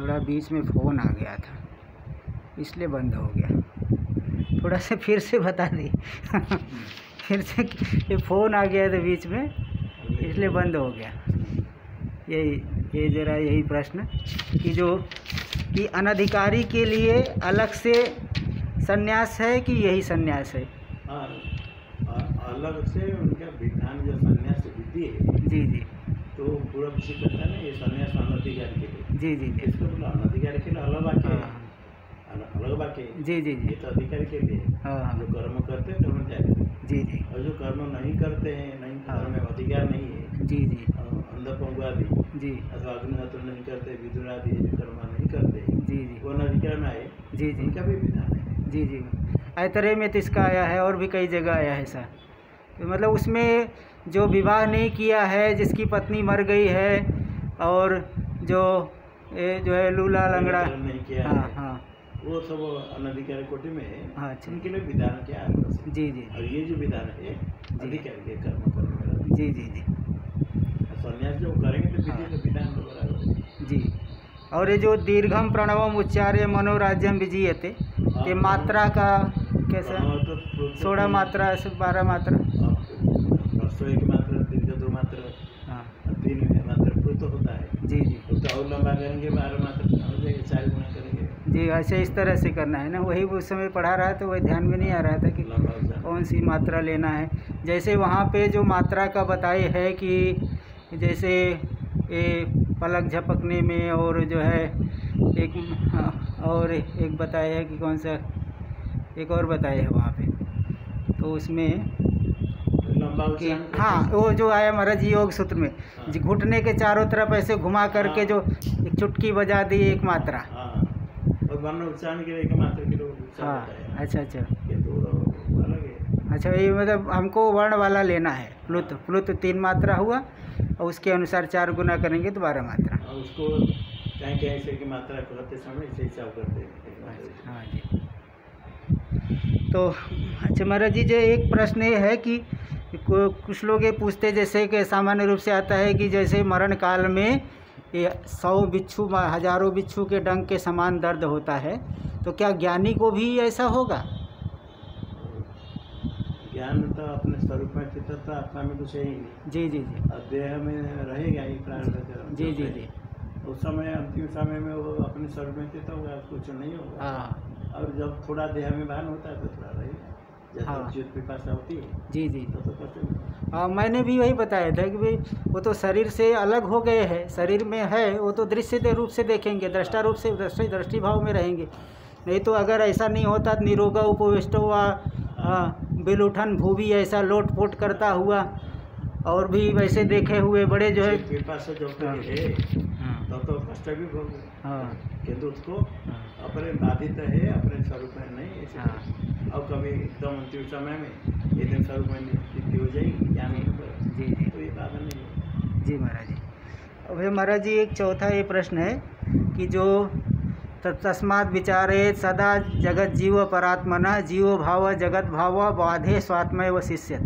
थोड़ा बीच में फ़ोन आ गया था इसलिए बंद हो गया। थोड़ा सा फिर से बता दी। फिर से ये फ़ोन आ गया था बीच में इसलिए बंद हो गया। यही ये ज़रा यही प्रश्न कि जो कि अनधिकारी के लिए अलग से संन्यास है कि यही संन्यास है? हाँ अ- अलग से उनका विधान जो संन्यास विधि है। जी जी। तो पूरा विषय करता है ना ये संन्यास अनधिकारी के लिए। जी जी जी। इसको बोला अनधिकारी के लिए अलग वाक्य है। हाँ। अलग वाक्य है। जी जी ये तो अधिकारी के लिए। हाँ जो कर्म करते हैं कर्म त्याग जी जी। और जो कर्म नहीं करते हैं नहीं हाँ। कर्म में अधिकार नहीं है जी जी। अंध पंगु आदि जी। अथवा अग्निहोत्र नहीं करते विदुर आदि जो कर्म नहीं करते जी जी। वो अनधिकार में आए। जी जी। उनका भी विधान है। जी जी। ऐतरे में तो इसका आया है और भी कई जगह आया है सर। मतलब उसमें जो विवाह नहीं किया है जिसकी पत्नी मर गई है और जो ये जो है लूला लंगड़ा। नहीं किया हाँ। हाँ वो सब अनधिकारी कोटि में है। हाँ अच्छा। उनके लिए विधान क्या है जी जी। और ये जो विधान है अधिकारी के कर्म करने जी जी जी। संन्यास जो करेंगे तो हाँ। विधि तो विधान तो बराबर जी। और ये जो दीर्घम प्रणवम उच्चार्य मनोराज्यम विजीयते ये मात्रा का कैसा? तो सोलह मात्रा बारह मात्रा। एक मात्रा दीर्घ दो मात्रा हाँ। तीन मात्रा प्लुत होता है। जी जी। तो तो और लंबा करेंगे बारह मात्रा हो जाएगा चार गुना करेंगे? जी ऐसे इस तरह से करना है ना वही उस समय पढ़ा रहा था वही ध्यान में नहीं आ रहा था कि कौन सी मात्रा लेना है। जैसे वहाँ पे जो मात्रा का बताए है कि जैसे ये पलक झपकने में और जो है एक हाँ, और एक बताया है कि कौन सा एक और बताया है वहाँ पे। तो उसमें कि हाँ वो जो आया महाराज योग सूत्र में हाँ। घुटने के चारों तरफ़ ऐसे घुमा करके हाँ। जो एक चुटकी बजा दी एक मात्रा। हाँ। और उच्चारण के लिए एक मात्रा के हाँ। अच्छा अच्छा। अच्छा ये मतलब हमको वर्ण वाला लेना है। प्लुत प्लुत तीन मात्रा हुआ और उसके अनुसार चार गुना करेंगे तो बारह मात्रा। उसको कहीं कहीं से की मात्रा करते समय इसे हिसाब करते हैं। हाँ जी। तो अच्छा महाराज जी जो एक प्रश्न ये है को- कुछ लोग ये पूछते जैसे कि सामान्य रूप से आता है कि जैसे मरण काल में ये सौ बिच्छू हज़ारों बिच्छू के डंक के समान दर्द होता है तो क्या ज्ञानी को भी ऐसा होगा? ज्ञान तो अपने स्वरूप में तो आत्मा में कुछ है ही नहीं। जी जी जी। और देह में रहेगा ही प्राण जी जी जी। उस समय अंतिम समय में वो अपने स्वरूप में चित्र होगा कुछ नहीं होगा। हाँ। और जब थोड़ा देह में भान होता है तो थोड़ा रहेगा। हाँ। होती है। जी जी। तो तो हाँ। मैंने भी वही बताया था कि भाई वो तो शरीर से अलग हो गए हैं शरीर में है वो तो दृश्य रूप से देखेंगे दृष्टा रूप से दृष्टि दृष्टि भाव में रहेंगे। नहीं तो अगर ऐसा नहीं होता निरोगा उपविष्ट हुआ बिलुठन भूवी ऐसा लोट पोट करता हुआ और भी वैसे देखे हुए बड़े जो है। ज्योत पिपासा जब हाँ। है हाँ तो कष्ट भी भोग हाँ। किंतु उसको हाँ। अपने बाधित है अपने स्वरूप में नहीं ऐसे हाँ। और कभी एकदम अंतिम समय में एक दिन स्वरूप में निवृत्ति हो जाएगी ज्ञान जी जी। तो ये बाधा नहीं है। जी महाराज जी। अब है महाराज जी एक चौथा ये प्रश्न है कि जो त- तस्मात् विचारे सदा जगत जीव परात्मना जीव भाव जगत भाव बाधे स्वात्मय व शिष्य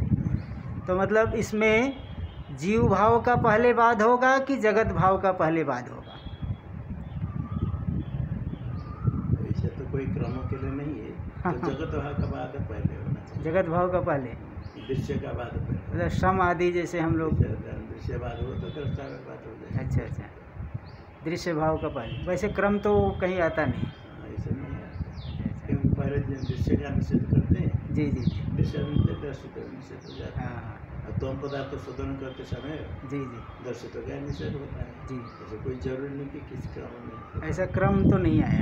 तो मतलब इसमें जीव भाव का पहले बाद होगा कि जगत भाव का पहले बाद होगा? ऐसे तो कोई क्रमों के लिए नहीं है। तो जगत वहाँ का बाद पहले होना चाहिए। जगत भाव का पहले। दृश्य का बाद पहले। मतलब श्रम आदि जैसे हम लोग दृश्य बाद हो तो दृष्टा का बाद हो जाए अच्छा अच्छा। दृश्य भाव का पहले। वैसे क्रम तो कहीं आता नहीं। हाँ, ऐसे नहीं है अच्छा, पहले दृश्य का निषेध करते हैं। जी जी जी। दृश्य निषेध हो जाता हाँ। है हाँ। तुम पदार्थ शोधन करते समय जी जी। दर्शित का निषेध होता है। जी। ऐसे कोई ज़रूरी नहीं कि किस क्रम में ऐसा क्रम तो नहीं आया।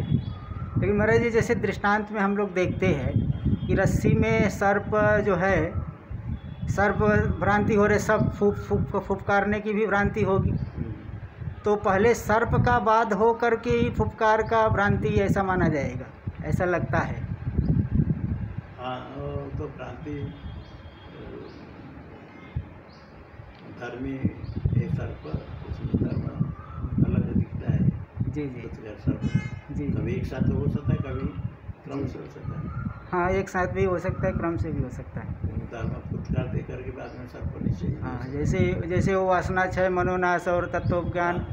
लेकिन महाराज जी जैसे दृष्टांत में हम लोग देखते हैं कि रस्सी में सर्प जो है सर्प भ्रांति हो रहे सब फूक फूक फुफकारने की भी भ्रांति होगी। हम्म। तो पहले सर्प का बाद हो करके ही फुपकार का भ्रांति ऐसा माना जाएगा। ऐसा लगता है। हाँ तो भ्रांति धर्मी एक सर्प उसमें धर्म अलग दिखता है। जी जी। कुछ सर्प। जी। कभी एक साथ हो सकता है कभी क्रम से हो सकता है। हाँ एक साथ भी हो सकता है क्रम से भी हो सकता है। नीचे हाँ जैसे जैसे वो वासना क्षय मनोनाश और तत्व ज्ञान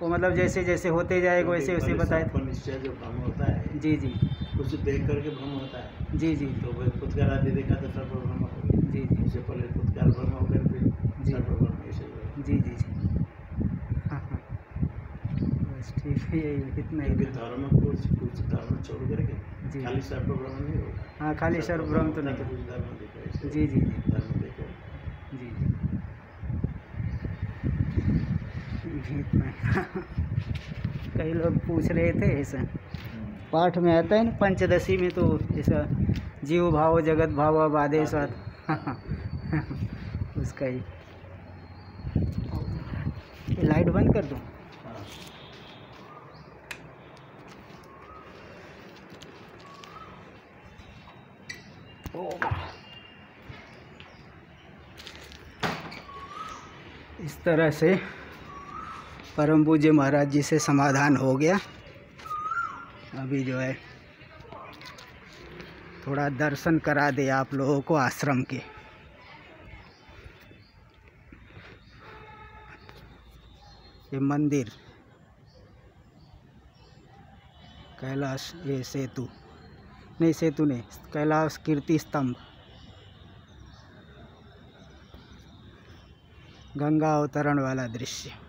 वो मतलब जैसे जैसे होते जाएगा वैसे वैसे बताए। थे निश्चय जो भ्रम होता है जी जी। कुछ देख करके भ्रम होता है। जी जी। तो वह आदि देखा तो सर्व भ्रम जी जी। उससे पहले फुटकार भ्रम हो गया फिर जी। सर्व भ्रम ऐसे हो गया। जी जी जी हाँ हाँ बस ठीक है यही इतना ही। धर्म को कुछ धर्म छोड़ करके जी। खाली सर्व भ्रम नहीं होगा हाँ खाली तो नहीं कुछ धर्म देखो जी जी जी। धर्म देखो जी जी। इतना कई लोग पूछ रहे थे ऐसा। पाठ में आता है ना पंचदशी में तो ऐसा जीव भाव जगत भाव अब आदेश उसका ही। लाइट बंद कर दूँ? इस तरह से परम पूज्य महाराज जी से समाधान हो गया। अभी जो है, थोड़ा दर्शन करा दे आप लोगों को आश्रम के। ये मंदिर, कैलाश ये सेतु। नहीं सेतु ने कैलाश कीर्ति स्तंभ। गंगा अवतरण वाला दृश्य।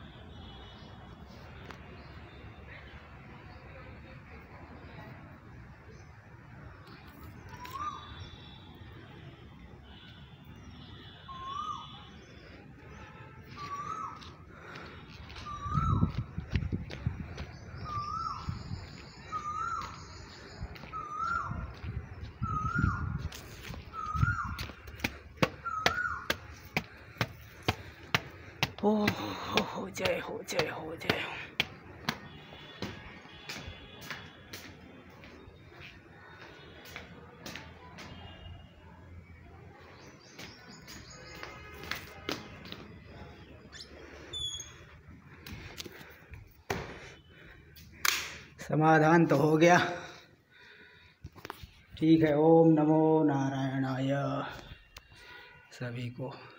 हो हो, जय हो जय हो। जय हो समाधान तो हो गया। ठीक है, ओम नमो नारायणाय। सभी को